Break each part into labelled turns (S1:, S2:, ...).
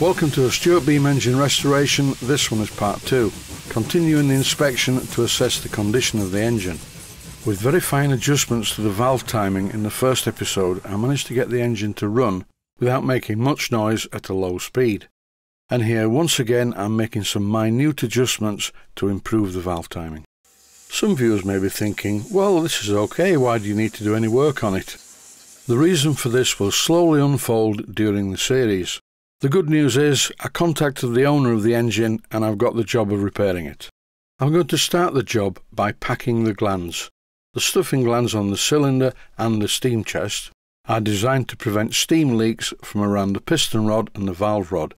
S1: Welcome to a Stuart Beam engine restoration. This one is part two, continuing the inspection to assess the condition of the engine. With very fine adjustments to the valve timing in the first episode, I managed to get the engine to run without making much noise at a low speed. And here, once again, I'm making some minute adjustments to improve the valve timing. Some viewers may be thinking, well, this is okay, why do you need to do any work on it? The reason for this will slowly unfold during the series. The good news is I contacted the owner of the engine and I've got the job of repairing it. I'm going to start the job by packing the glands. The stuffing glands on the cylinder and the steam chest are designed to prevent steam leaks from around the piston rod and the valve rod,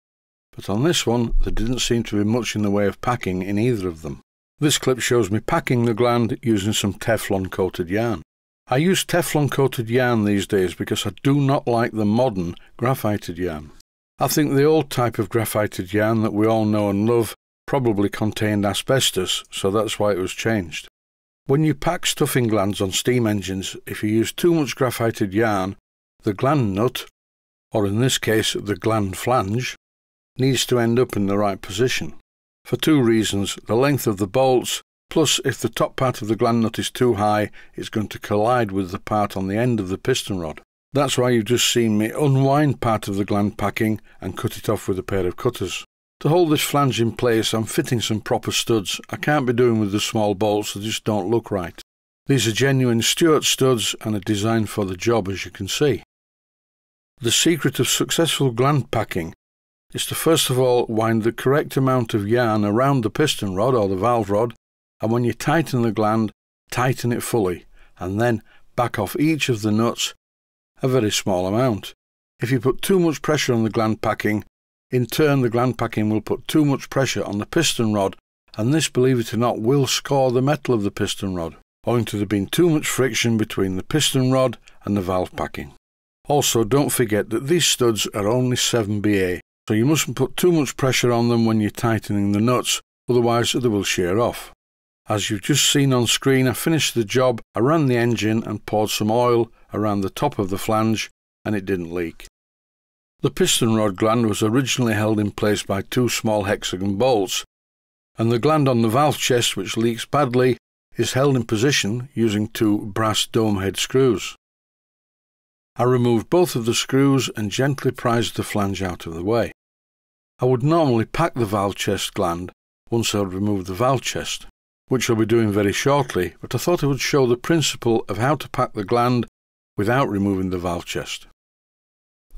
S1: but on this one there didn't seem to be much in the way of packing in either of them. This clip shows me packing the gland using some Teflon coated yarn. I use Teflon coated yarn these days because I do not like the modern graphited yarn. I think the old type of graphited yarn that we all know and love probably contained asbestos, so that's why it was changed. When you pack stuffing glands on steam engines, if you use too much graphited yarn, the gland nut, or in this case the gland flange, needs to end up in the right position. For two reasons, the length of the bolts, plus if the top part of the gland nut is too high, it's going to collide with the part on the end of the piston rod. That's why you've just seen me unwind part of the gland packing and cut it off with a pair of cutters. To hold this flange in place I'm fitting some proper studs I can't be doing with the small bolts they just don't look right. These are genuine Stuart studs and are designed for the job as you can see. The secret of successful gland packing is to first of all wind the correct amount of yarn around the piston rod or the valve rod and when you tighten the gland, tighten it fully and then back off each of the nuts a very small amount. If you put too much pressure on the gland packing, in turn the gland packing will put too much pressure on the piston rod and this, believe it or not, will score the metal of the piston rod, owing to there being too much friction between the piston rod and the valve packing. Also, don't forget that these studs are only 7BA, so you mustn't put too much pressure on them when you're tightening the nuts, otherwise they will shear off. As you've just seen on screen, I finished the job, I ran the engine and poured some oil around the top of the flange and it didn't leak. The piston rod gland was originally held in place by two small hexagon bolts, and the gland on the valve chest, which leaks badly, is held in position using two brass dome head screws. I removed both of the screws and gently prised the flange out of the way. I would normally pack the valve chest gland once I had removed the valve chest, which I'll be doing very shortly, but I thought I would show the principle of how to pack the gland without removing the valve chest.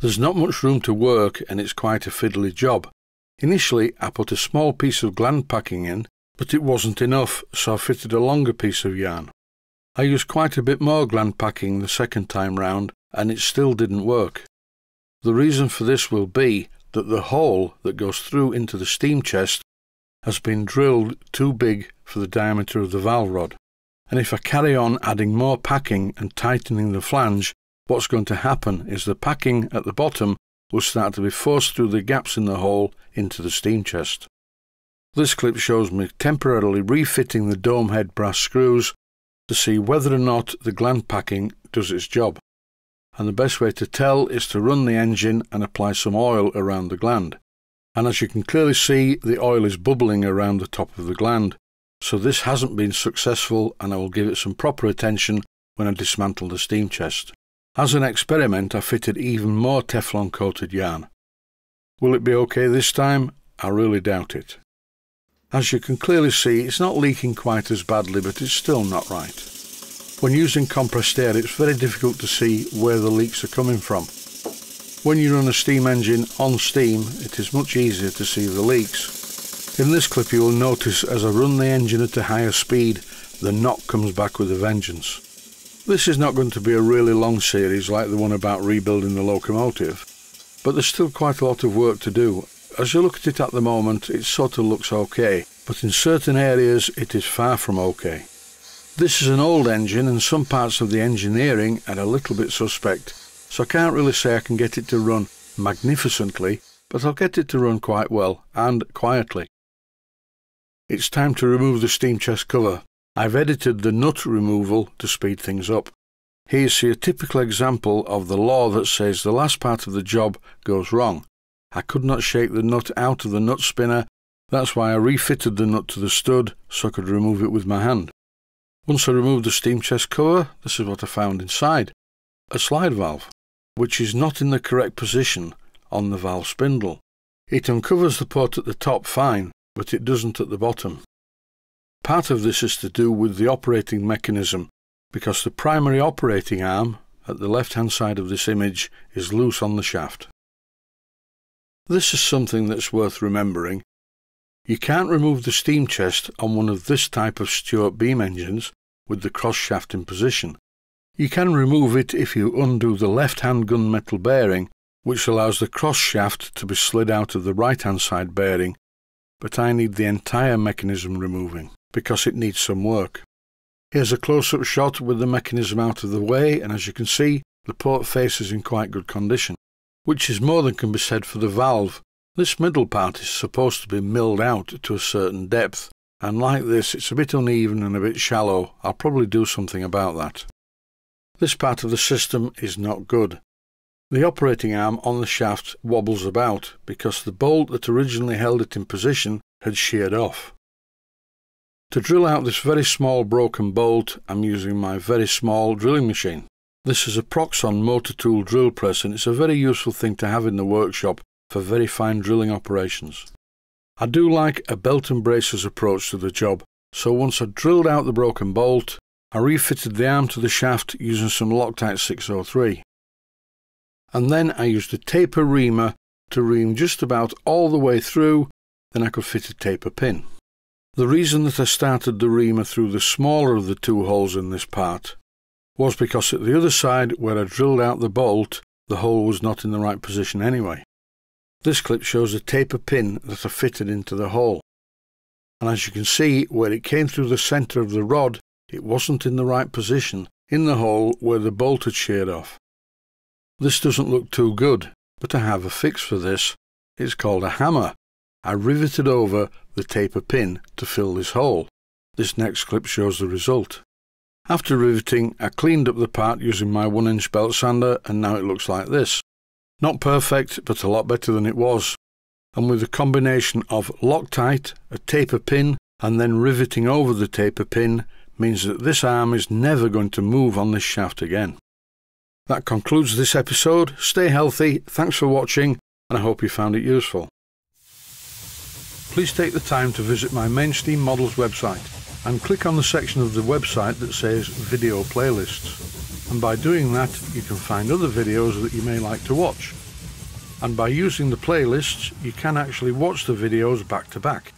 S1: There's not much room to work and it's quite a fiddly job. Initially I put a small piece of gland packing in, but it wasn't enough, so I fitted a longer piece of yarn. I used quite a bit more gland packing the second time round and it still didn't work. The reason for this will be that the hole that goes through into the steam chest has been drilled too big for the diameter of the valve rod. And if I carry on adding more packing and tightening the flange, what's going to happen is the packing at the bottom will start to be forced through the gaps in the hole into the steam chest. This clip shows me temporarily refitting the dome head brass screws to see whether or not the gland packing does its job. And the best way to tell is to run the engine and apply some oil around the gland and as you can clearly see the oil is bubbling around the top of the gland. So this hasn't been successful and I will give it some proper attention when I dismantle the steam chest. As an experiment I fitted even more Teflon coated yarn. Will it be okay this time? I really doubt it. As you can clearly see it's not leaking quite as badly but it's still not right. When using compressed air it's very difficult to see where the leaks are coming from. When you run a steam engine on steam, it is much easier to see the leaks. In this clip you will notice as I run the engine at a higher speed, the knock comes back with a vengeance. This is not going to be a really long series like the one about rebuilding the locomotive, but there's still quite a lot of work to do. As you look at it at the moment, it sort of looks okay, but in certain areas it is far from okay. This is an old engine and some parts of the engineering are a little bit suspect, so I can't really say I can get it to run magnificently, but I'll get it to run quite well and quietly. It's time to remove the steam chest cover. I've edited the nut removal to speed things up. Here you see a typical example of the law that says the last part of the job goes wrong. I could not shake the nut out of the nut spinner, that's why I refitted the nut to the stud so I could remove it with my hand. Once I removed the steam chest cover, this is what I found inside. A slide valve, which is not in the correct position on the valve spindle. It uncovers the port at the top fine, but it doesn't at the bottom. Part of this is to do with the operating mechanism, because the primary operating arm, at the left-hand side of this image, is loose on the shaft. This is something that's worth remembering. You can't remove the steam chest on one of this type of Stuart beam engines with the cross shaft in position. You can remove it if you undo the left-hand gunmetal bearing, which allows the cross shaft to be slid out of the right-hand side bearing, but I need the entire mechanism removing because it needs some work. Here's a close-up shot with the mechanism out of the way and as you can see the port face is in quite good condition, which is more than can be said for the valve. This middle part is supposed to be milled out to a certain depth and like this it's a bit uneven and a bit shallow. I'll probably do something about that. This part of the system is not good. The operating arm on the shaft wobbles about because the bolt that originally held it in position had sheared off. To drill out this very small broken bolt, I'm using my very small drilling machine. This is a Proxxon motor tool drill press and it's a very useful thing to have in the workshop for very fine drilling operations. I do like a belt and braces approach to the job, so once I drilled out the broken bolt, I refitted the arm to the shaft using some Loctite 603. And then I used a taper reamer to ream just about all the way through, then I could fit a taper pin. The reason that I started the reamer through the smaller of the two holes in this part was because at the other side where I drilled out the bolt, the hole was not in the right position anyway. This clip shows a taper pin that I fitted into the hole. And as you can see, where it came through the centre of the rod, it wasn't in the right position, in the hole where the bolt had sheared off. This doesn't look too good, but I have a fix for this. It's called a hammer. I riveted over the taper pin to fill this hole. This next clip shows the result. After riveting, I cleaned up the part using my 1 inch belt sander and now it looks like this. Not perfect, but a lot better than it was. And with a combination of Loctite, a taper pin, and then riveting over the taper pin means that this arm is never going to move on this shaft again. That concludes this episode. Stay healthy, thanks for watching, and I hope you found it useful please take the time to visit my Mainsteam Models website and click on the section of the website that says Video Playlists. And by doing that, you can find other videos that you may like to watch. And by using the playlists, you can actually watch the videos back to back.